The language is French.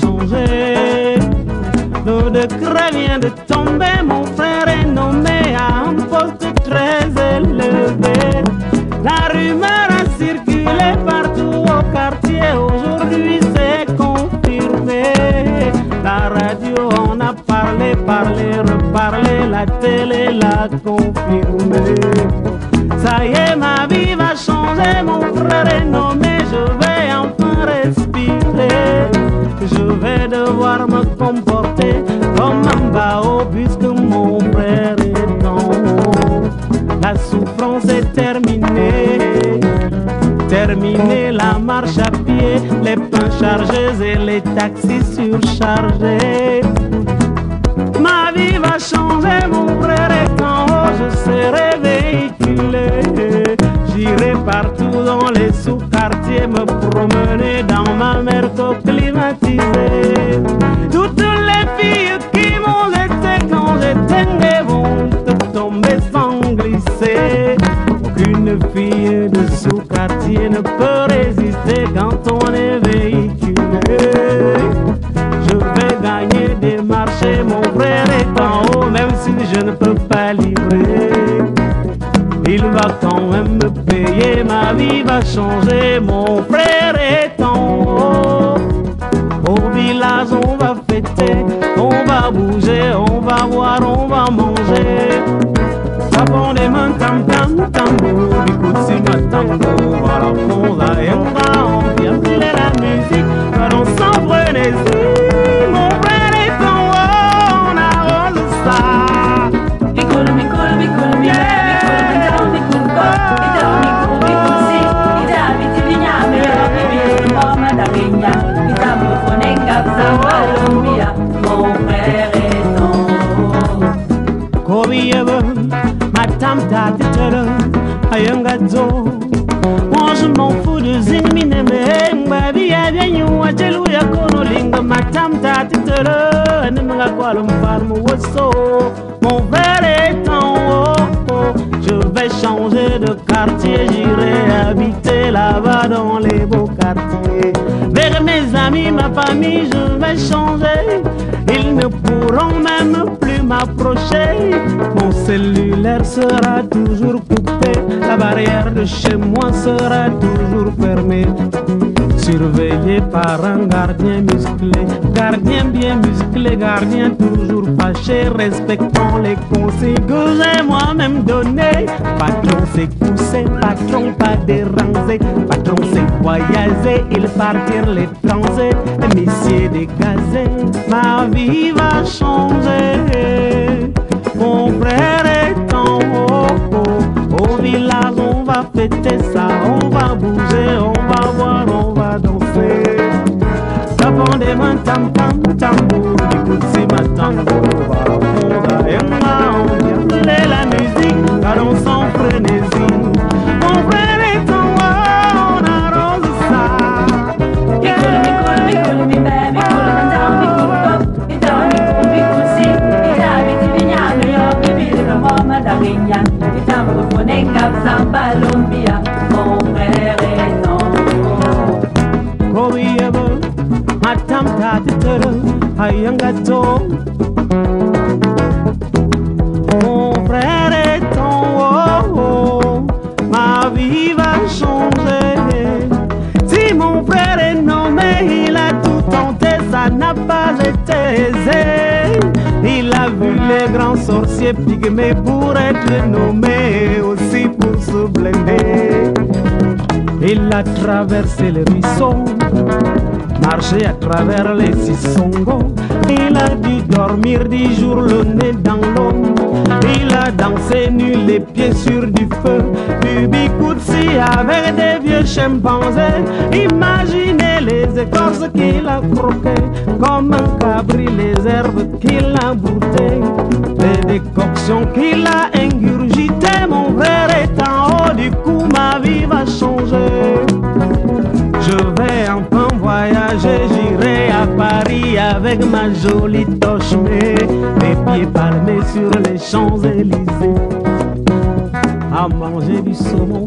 changé. Le décret vient de tomber, mon frère est nommé à un poste très élevé. La rumeur a circulé partout au quartier, aujourd'hui c'est confirmé. La radio en a parlé, parlé, reparlé, la télé l'a confirmé. Ça y est, ma vie va changer, mon frère est nommé, je vais devoir me comporter comme un bao puisque mon frère est en. La souffrance est terminée. Terminée la marche à pied, les pains chargés et les taxis surchargés. Ma vie va changer, mon frère est en haut, je serai véhiculé. J'irai partout dans les sous-quartiers, me promener dans ma merco climatisée. Toutes les filles qui m'ont laissé quand j'étais né vont tomber sans glisser. Aucune fille de sous-quartier ne peut résister quand on est véhiculé. Je vais gagner des marchés, mon frère est en haut, même si je ne peux pas livrer. Il va quand même ma vie va changer, mon frère est en haut. Au village, on va fêter, on va bouger, on va boire, on va manger. Tapons des mains, tam tam tambour, coup si ma tambour, je m'en fous de ya ajelu ya kono ta kwa. Mon frère est en haut, je vais changer de quartier, j'irai habiter là-bas dans les beaux quartiers. Vers mes amis, ma famille, je vais changer. Ils ne pourront même plus m'approcher. Cellulaire sera toujours coupé. La barrière de chez moi sera toujours fermée. Surveillé par un gardien musclé. Gardien bien musclé, gardien toujours fâché. Respectant les conseils que j'ai moi-même donnés. Patron, c'est pousser, patron, pas déranger. Patron, c'est voyager, il partir l'étranger. Messieurs dégazé, ma vie va changer. Ita, me fonenga, zamba, lumbia, mon frère est en. Koyaba, matam tatitara, ayangato. Mon frère est en haut, ma vie va changer. Si mon frère est nommé, il a tout tenté, ça n'a pas été aisé. Les grands sorciers pygmées pour être nommé, aussi pour se blender. Il a traversé les ruisseaux, marché à travers les sissongos. Il a dû dormir dix jours le nez dans l'eau. Il a dansé nu les pieds sur du feu. Ubicoutsi avec des vieux chimpanzés. Qu'il a croquées. Comme un cabri, les herbes qu'il a. Les décoctions qu'il a ingurgitées. Mon frère est en haut, du coup ma vie va changer. Je vais enfin voyager, j'irai à Paris avec ma jolie toche, mes pieds palmés sur les Champs-Élysées, à manger du saumon